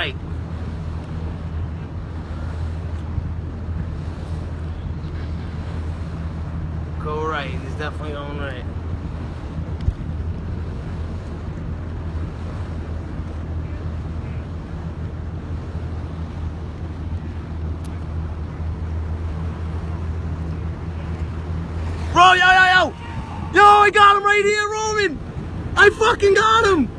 right. Go right. He's definitely going right. Bro, yo, yo, yo! Yo, I got him right here, Roman! I fucking got him!